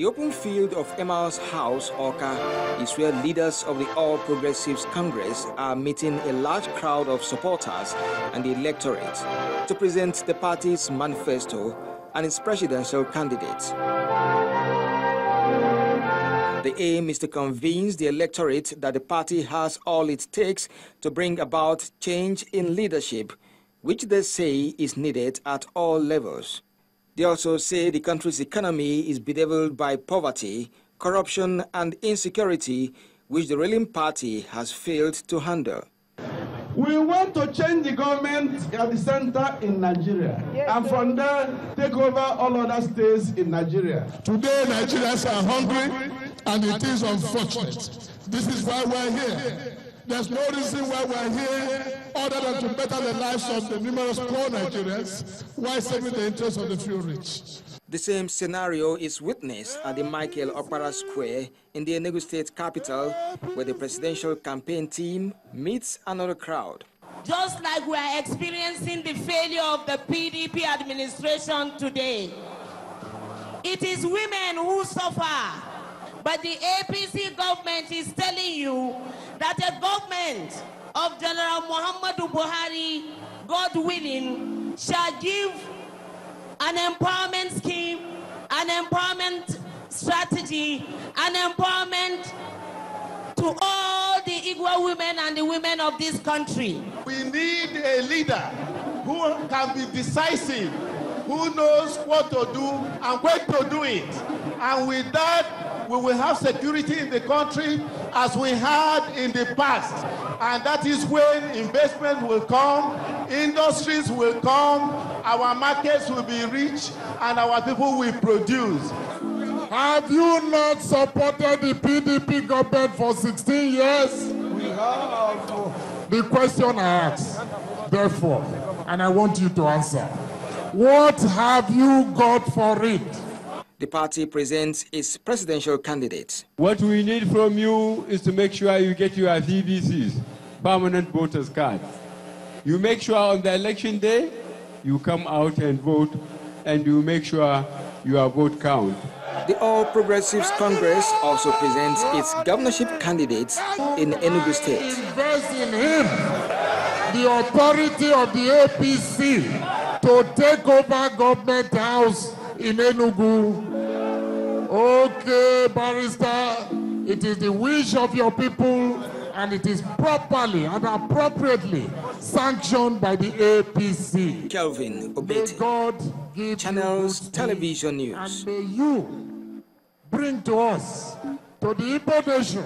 The open field of Emmaus House, Awka, is where leaders of the All Progressives Congress are meeting a large crowd of supporters and the electorate to present the party's manifesto and its presidential candidates. The aim is to convince the electorate that the party has all it takes to bring about change in leadership, which they say is needed at all levels. They also say the country's economy is bedeviled by poverty, corruption and insecurity, which the ruling party has failed to handle. We want to change the government at the center in Nigeria and from there take over all other states in Nigeria. Today, Nigerians are hungry and it is unfortunate. This is why we're here. There's no reason why we're here other than to better the lives of the numerous poor Nigerians while saving the interests of the few rich. The same scenario is witnessed at the Michael Okpara Square in the Enugu State capital, where the presidential campaign team meets another crowd. Just like we are experiencing the failure of the PDP administration today, it is women who suffer but the APC government is telling you that a government of General Muhammadu Buhari, God willing, shall give an empowerment scheme, an empowerment strategy, an empowerment to all the Igbo women and the women of this country. We need a leader who can be decisive, who knows what to do and when to do it. And with that, we will have security in the country as we had in the past. And that is when investment will come, industries will come, our markets will be rich, and our people will produce. Have you not supported the PDP government for 16 years? We have. The question I ask, therefore, and I want you to answer. What have you got for it? The party presents its presidential candidates. What we need from you is to make sure you get your PVCs, permanent voters cards. You make sure on the election day, you come out and vote, and you make sure your vote count. The All Progressives Congress also presents its governorship candidates in Enugu State. Invest in him, the authority of the APC, to take over government house in Enugu. Okay, barrister, it is the wish of your people and it is properly and appropriately sanctioned by the APC. Kelvin May God give Channels Television News. And may you bring to us, to the Igbo nation,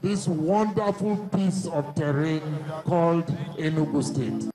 this wonderful piece of terrain called Enugu State.